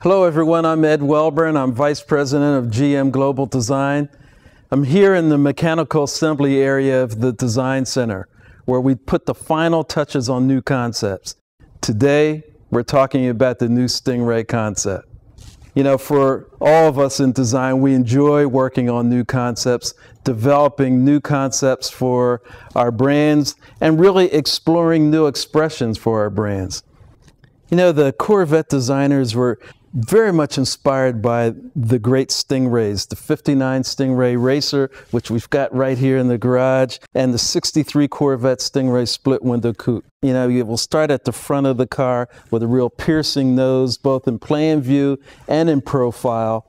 Hello, everyone. I'm Ed Welburn. I'm Vice President of GM Global Design. I'm here in the mechanical assembly area of the Design Center, where we put the final touches on new concepts. Today, we're talking about the new Stingray concept. You know, for all of us in design, we enjoy working on new concepts, developing new concepts for our brands, and really exploring new expressions for our brands. You know, the Corvette designers were very much inspired by the great Stingrays, the 59 Stingray Racer, which we've got right here in the garage, and the 63 Corvette Stingray split window coupe. You know, it will start at the front of the car with a real piercing nose, both in plan view and in profile.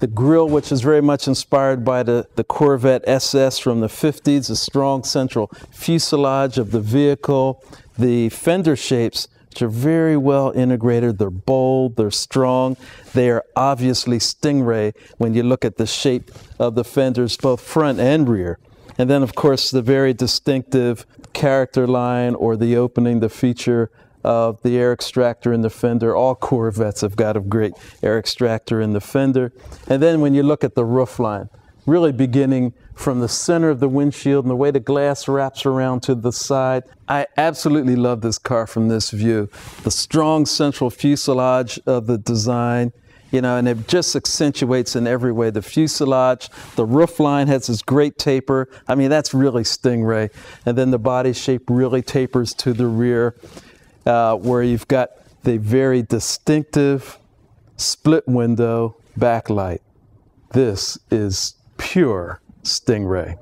The grille, which is very much inspired by the, the Corvette SS from the 50s, the strong central fuselage of the vehicle, the fender shapes are very well integrated. They're bold, they're strong. They are obviously Stingray when you look at the shape of the fenders, both front and rear. And then, of course, the very distinctive character line or the opening, the feature of the air extractor in the fender. All Corvettes have got a great air extractor in the fender. And then when you look at the roof line, really beginning from the center of the windshield and the way the glass wraps around to the side. I absolutely love this car from this view. The strong central fuselage of the design, you know, and it just accentuates in every way. The fuselage, the roof line has this great taper. I mean, that's really Stingray. And then the body shape really tapers to the rear, uh, where you've got the very distinctive split window backlight. This is pure Stingray.